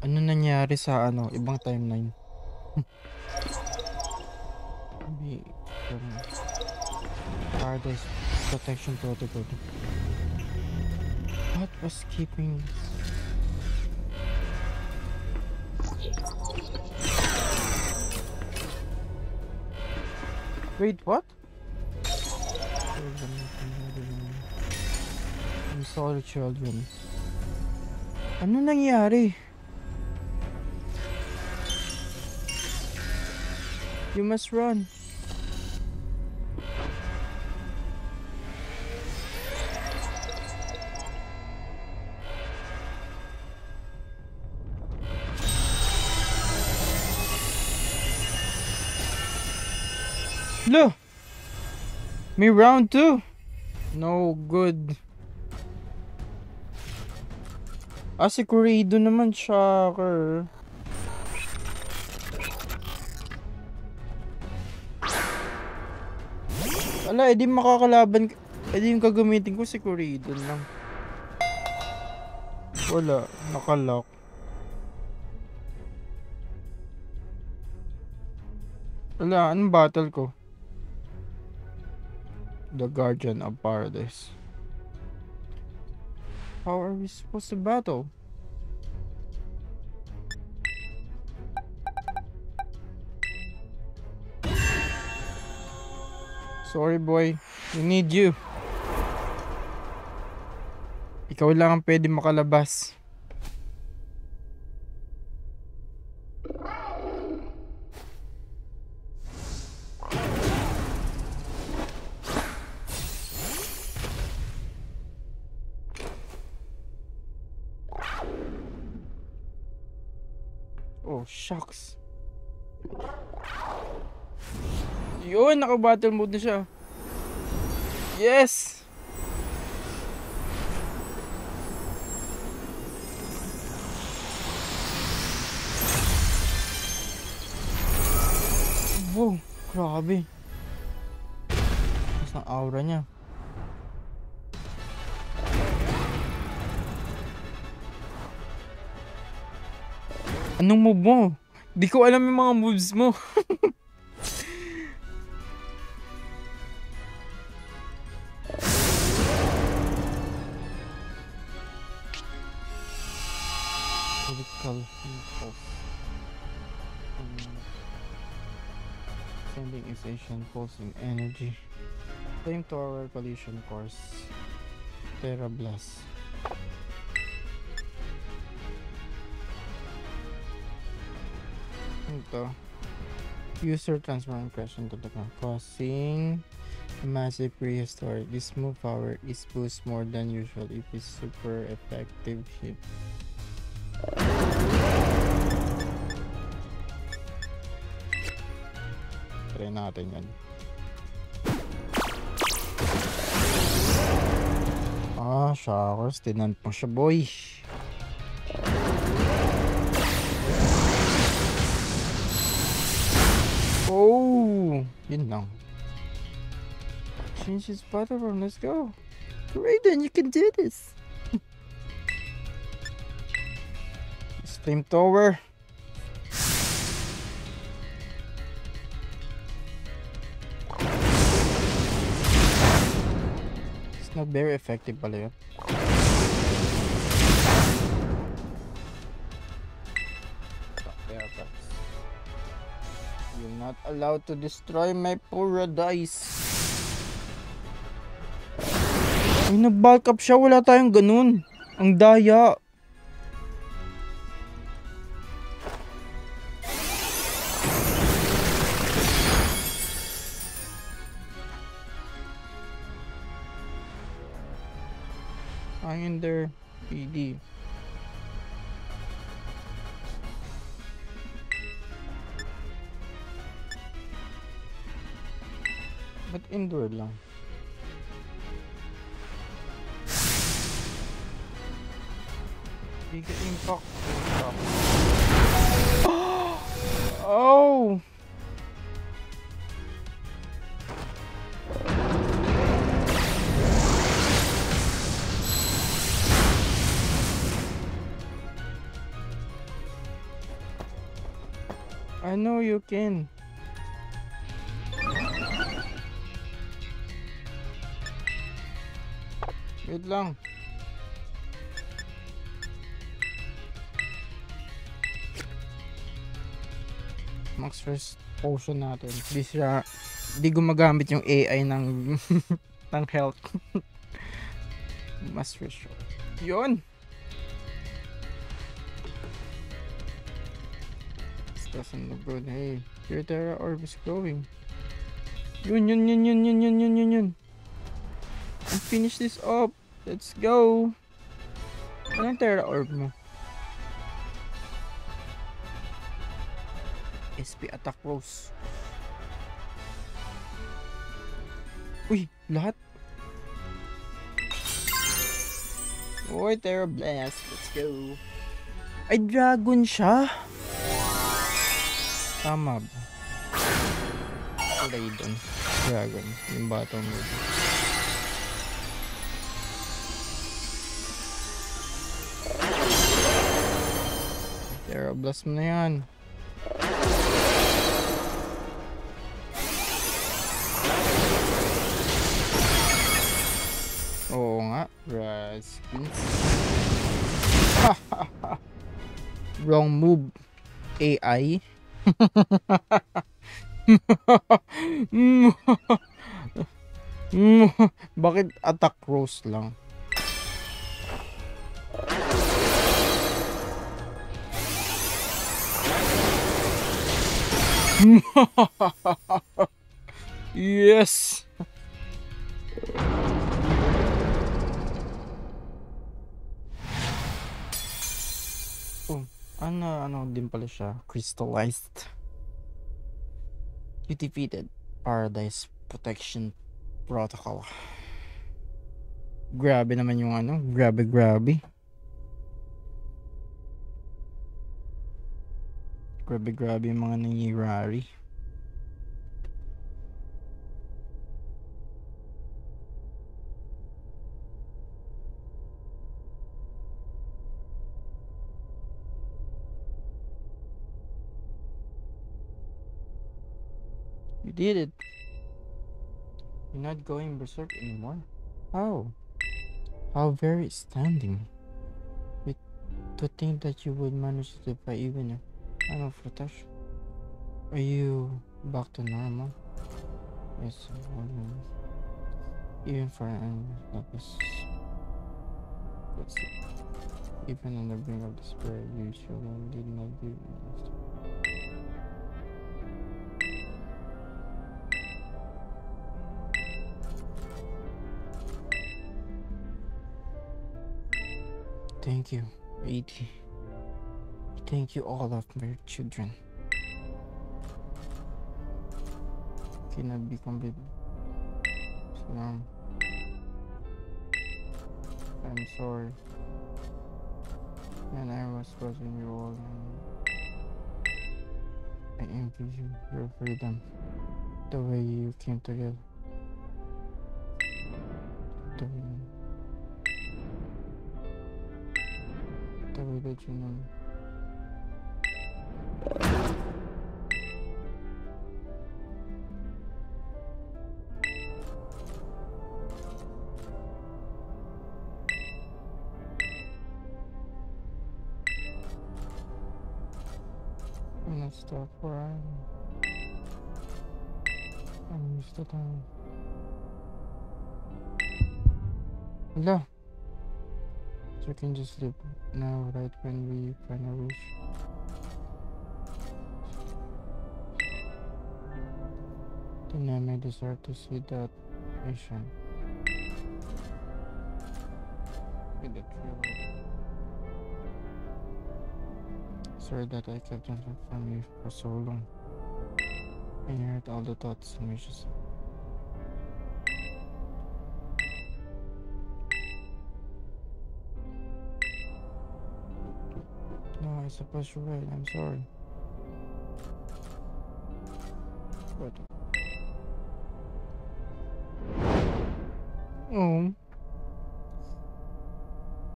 Ano nangyari sa ano, ibang timeline? Maybe from Paradise Protection Protocol. What was keeping Wait, what? I'm sorry, children. Ano nangyari? You must run. Look! May round two! No good. Ah, si Koraidon naman, shocker. Ala, edi makakalaban. Edi yung gagamitin ko si Corrido lang. Wala, nakalock. Wala, anong battle ko? The Guardian of Paradise. How are we supposed to battle? Sorry boy, we need you. Ikaw lang ang pwede makalabas. Oh, shucks. Yun, naka-battle mode na siya. Yes! Wow, grabe. Tapos ang aura niya. Anong move mo? Di ko alam yung mga moves mo. Sending exhaustion pulsing energy. Flamethrower collision course. Tera blast. Ito. User transfer impression to the causing massive prehistoric. This move power is boost more than usual if it's super effective hit. Try natin yan. Ah, showers. Tinan mo siya, boy. Oh, yun lang. Change his platform. Let's go. Raiden, you can do this. Flamethrower. Not very effective pala yun. You're not allowed to destroy my paradise. Ay, nag-back up siya. Wala tayong ganun. Ang daya. There, PD. Ba't indoor lang? Bigger impact. Oh! I know you can. Wait lang. Max first potion natin. Di siya, di gumagamit yung AI ng, ng health. Mas shot. Yun! Look good. Hey, your Terra Orb is growing. Yun, yun, yun, yun, yun, yun, yun, yun, yun. And finish this up. Let's go. Anong Terra Orb mo? SP Attack Rose. Uy, lahat. Uy, Terra Blast. Let's go. Ay, dragon siya. Tama ba? Kulay doon. Dragon. Yung bottom mode. Terra Blast mo na yan. Oo nga, Raskins. Wrong move. AI. Bakit attack rose lang? yes! Pala siya? Crystallized. You defeated Paradise Protection Protocol. Grabe naman yung ano, grabe. Grabe grabe yung mga nangyayari. You did it. You're not going berserk anymore. How? How very standing. Wait, to think that you would manage to defy even a final footage. Are you back to normal? Yes, even for an like this. Even on the brink of despair, you children did not give Thank you, 80. Thank you, all of my children. Cannot be complete. Salam. I'm sorry. And I was watching you all. and I envy you, your freedom. The way you came together. The Tabii. I'm gonna stop where I am. I'm used to time. We can just sleep now, right when we find a wish. Then I may desire to see that vision. The. Sorry that I kept them from you for so long. I heard all the thoughts and wishes. I suppose you're right. I'm sorry.